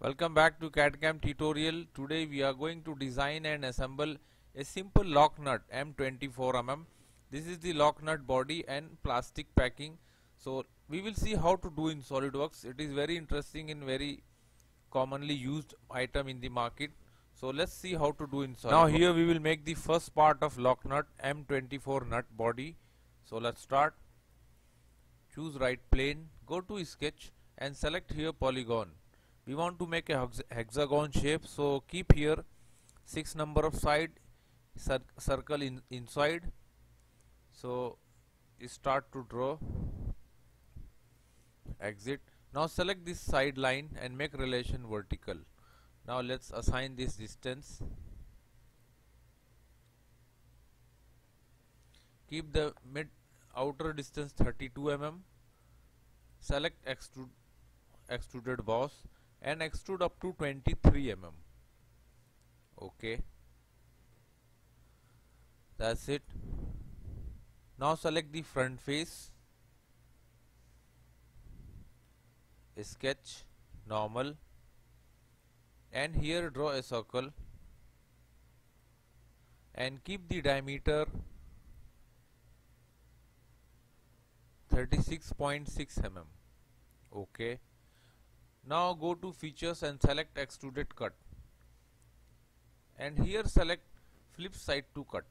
Welcome back to CAD-CAM tutorial. Today we are going to design and assemble a simple lock nut M24mm. This is the lock nut body and plastic packing. So we will see how to do in SolidWorks. It is very interesting and very commonly used item in the market. So let's see how to do in SolidWorks. Now here we will make the first part of lock nut M24 nut body. So let's start. Choose right plane, go to sketch and select here polygon we want to make a hexagon shape so keep here 6 number of side cir circle in inside. So start to draw. Exit. Now select this side line and make relation vertical. Now let's assign this distance. Keep the mid outer distance 32 mm select extrude extruded boss and extrude up to 23 mm. Okay. That's it. Now select the front face. Sketch. Normal. And here draw a circle. And keep the diameter 36.6 mm. Okay now go to features and select extruded cut. And here select flip side to cut.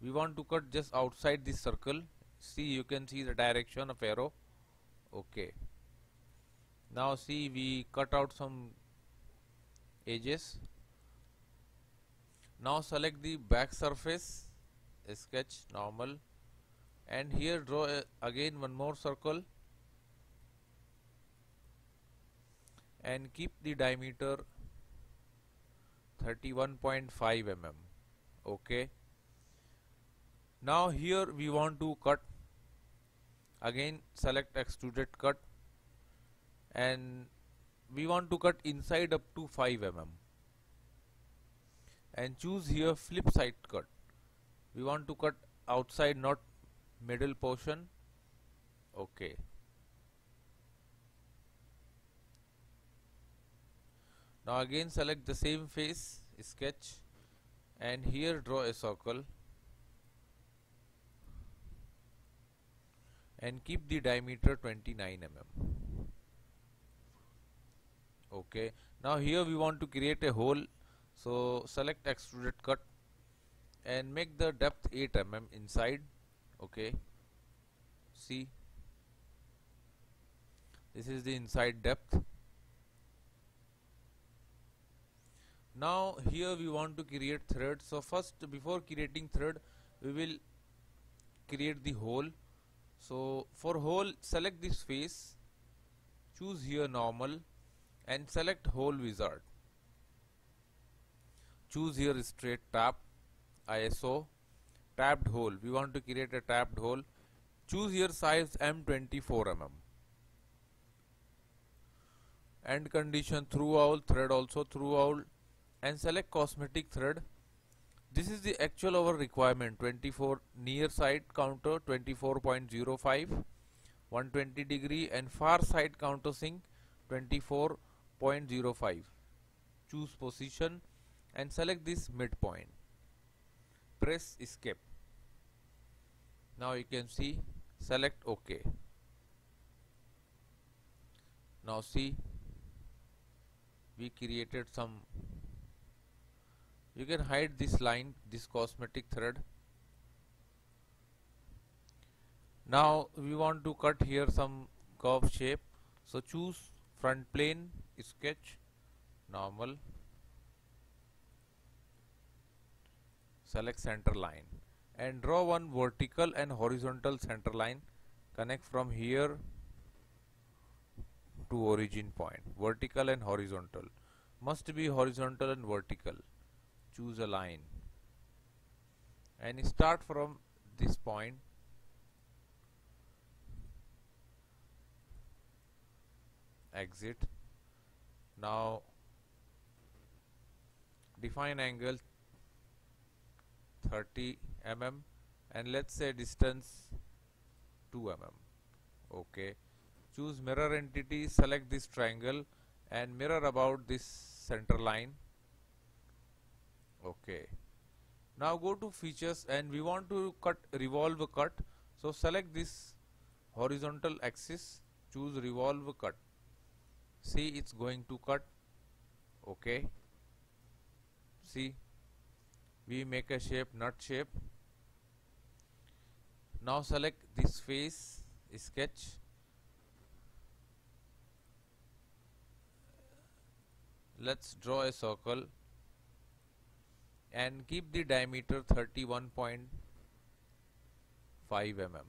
We want to cut just outside this circle. See you can see the direction of arrow. Okay. Now see we cut out some edges. Now select the back surface. Sketch normal. And here draw again one more circle and keep the diameter 31.5 mm okay? Now here we want to cut again select extruded cut and we want to cut inside up to 5 mm. And choose here flip side cut. We want to cut outside not middle portion okay now again select the same face sketch and here draw a circle. And keep the diameter 29 mm. Okay. Now here we want to create a hole. So select extruded cut and make the depth 8 mm inside. Okay. See? This is the inside depth now here we want to create thread. So first before creating thread we will create the hole. So for hole select this face. Choose here normal and select hole wizard. Choose here straight tap ISO tapped hole. We want to create a tapped hole. Choose here size M24 mm end condition throughout thread also throughout and select cosmetic thread. This is the actual our requirement 24 near side counter 24.05 120 degree and far side countersink 24.05 choose position and select this midpoint. Press escape. Now you can see select ok. Now see we created some you can hide this line this cosmetic thread. Now we want to cut here some curve shape. So choose front plane sketch normal. Select center line. And draw one vertical and horizontal center line. Connect from here to origin point. Vertical and horizontal. Must be horizontal and vertical choose a line. And start from this point. Exit. Now define angle 30 mm and let's say distance 2 mm. Okay. Choose mirror entity select this triangle and mirror about this center line okay. Now go to features and we want to cut revolve cut. So select this horizontal axis choose revolve cut. See it's going to cut. Okay. See we make a shape nut shape. Now select this face sketch. Let's draw a circle and keep the diameter 31.5 mm.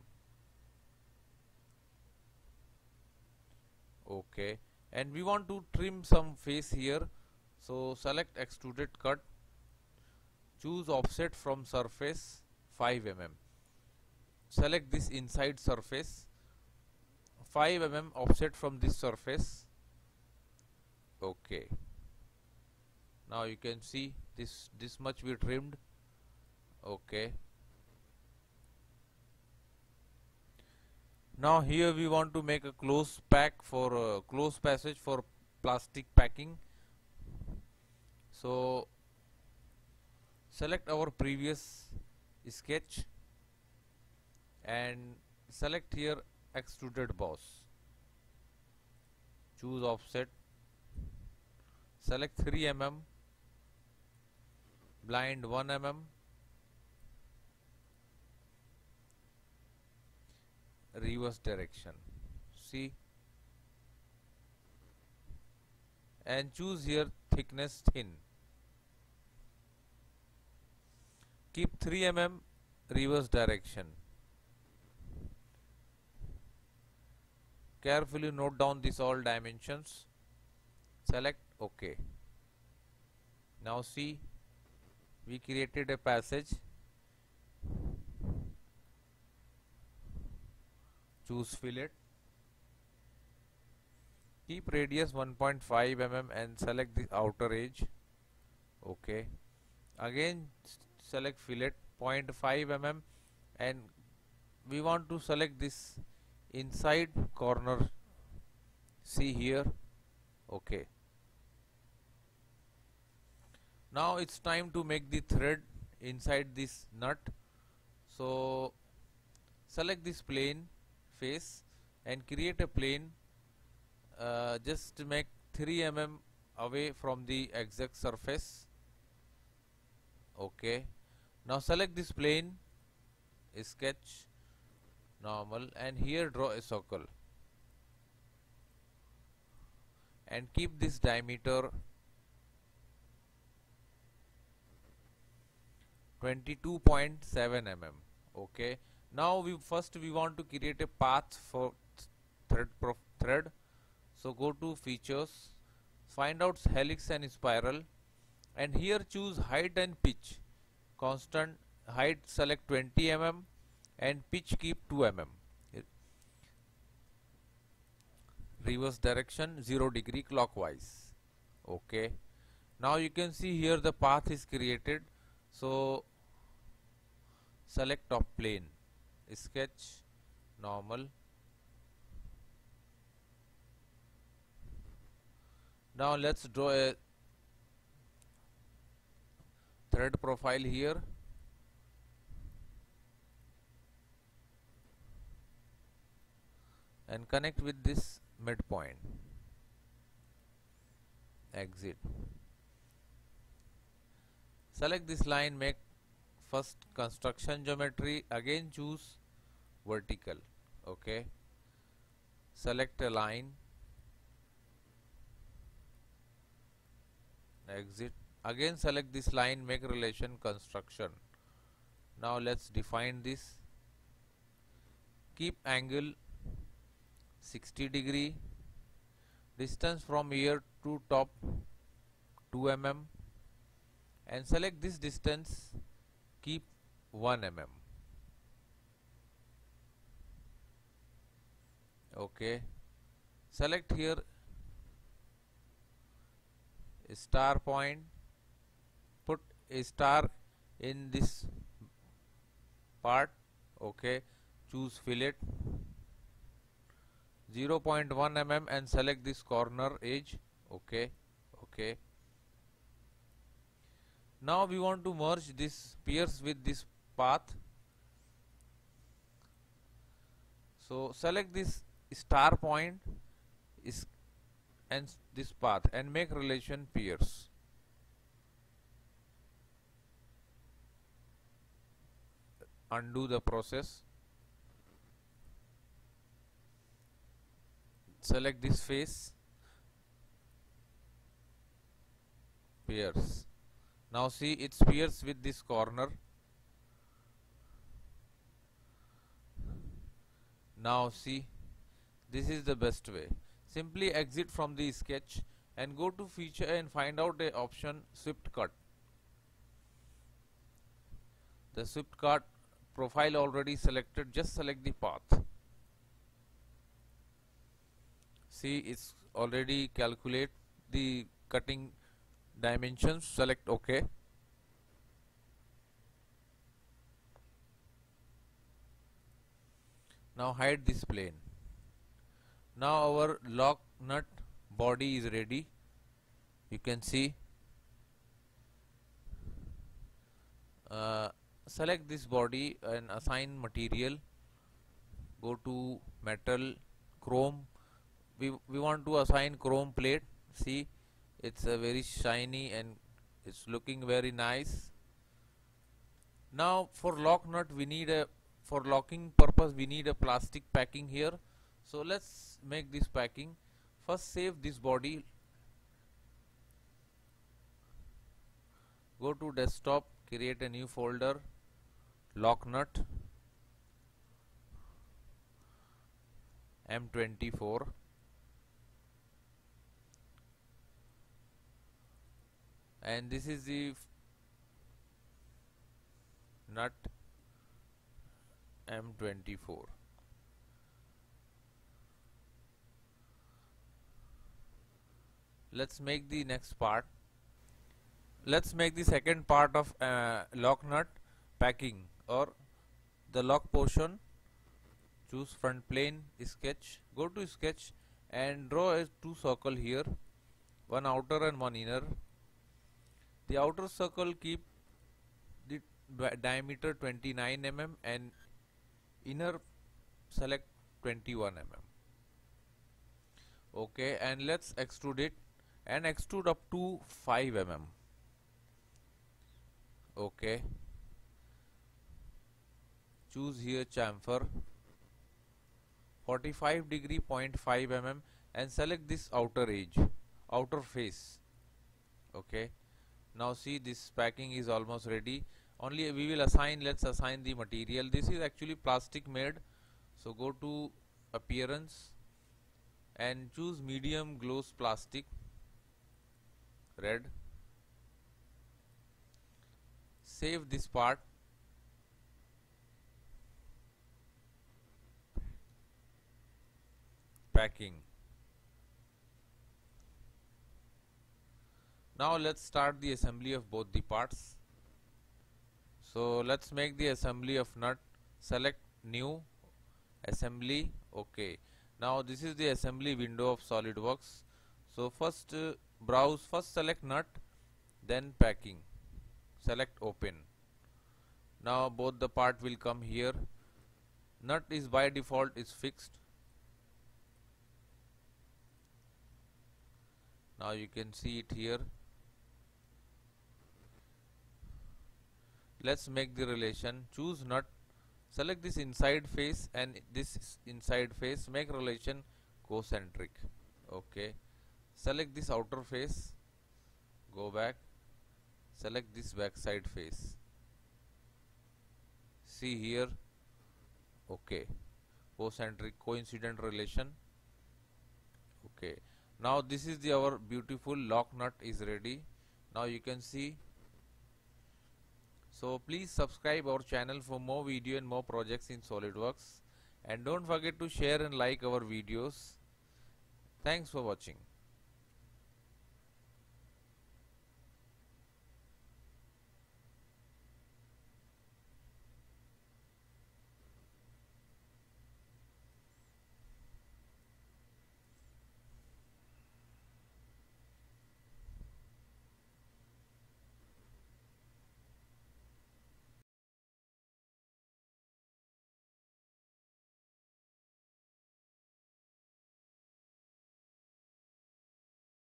Okay. And we want to trim some face here. So select extruded cut. Choose offset from surface 5 mm. Select this inside surface 5 mm offset from this surface. Okay. Now you can see this this much we trimmed. Okay. Now here we want to make a close pack for uh, close passage for plastic packing. So select our previous sketch and select here extruded boss. Choose offset. Select 3 mm blind 1 mm reverse direction. See? And choose here thickness thin. Keep 3 mm reverse direction. Carefully note down these all dimensions. Select ok now see we created a passage. Choose fillet. Keep radius 1.5 mm and select the outer edge. Okay. Again select fillet 0.5 mm and we want to select this inside corner. See here. Okay now it's time to make the thread inside this nut. So select this plane face and create a plane uh, just make 3 mm away from the exact surface. Okay. Now select this plane sketch normal and here draw a circle. And keep this diameter 22.7 mm okay? Now we first we want to create a path for thread thread. So go to features find out helix and spiral and here choose height and pitch. Constant height select 20 mm and pitch keep 2 mm. Reverse direction 0 degree clockwise okay? Now you can see here the path is created. So select of plane sketch normal. Now let's draw a thread profile here. And connect with this midpoint. Exit. Select this line make first construction geometry again choose vertical okay? Select a line exit again select this line make relation construction. Now let's define this. Keep angle 60 degree distance from here to top 2 mm and select this distance keep 1 mm okay. Select here. Star point. Put a star in this part. Okay. Choose fillet. 0.1 mm and select this corner edge. Okay. Okay now we want to merge this pierce with this path. So select this star point is and this path and make relation pierce undo the process. Select this face. Pierce now see it's pierced with this corner. Now see this is the best way. Simply exit from the sketch and go to feature and find out the option swept cut. The swept cut profile already selected just select the path. See it's already calculate the cutting dimensions select ok. Now hide this plane. Now our lock nut body is ready. You can see. Uh, select this body and assign material. Go to metal chrome. We, we want to assign chrome plate. See it's a very shiny and it's looking very nice. Now for lock nut we need a for locking purpose we need a plastic packing here. So let's make this packing. First save this body. Go to desktop create a new folder lock nut M24 and this is the nut M24 let's make the next part. Let's make the second part of uh, lock nut packing or the lock portion. Choose front plane sketch go to sketch and draw a two circle here one outer and one inner the outer circle keep the diameter 29 mm and inner select 21 mm okay and let's extrude it and extrude up to 5 mm okay. Choose here chamfer 45 degree 0.5 mm and select this outer edge outer face. Okay now see this packing is almost ready. Only we will assign let's assign the material. This is actually plastic made. So go to appearance and choose medium gloss plastic red. Save this part. Packing now let's start the assembly of both the parts. So let's make the assembly of nut. Select new assembly. Okay. Now this is the assembly window of SolidWorks. So first uh, browse first select nut then packing. Select open. Now both the part will come here. Nut is by default is fixed. Now you can see it here let's make the relation. Choose nut select this inside face and this inside face make relation concentric. Okay. Select this outer face go back. Select this back side face see here. Okay. Concentric coincident relation. Okay. Now this is the our beautiful lock nut is ready. Now you can see so please subscribe our channel for more video and more projects in SolidWorks and don't forget to share and like our videos. Thanks for watching.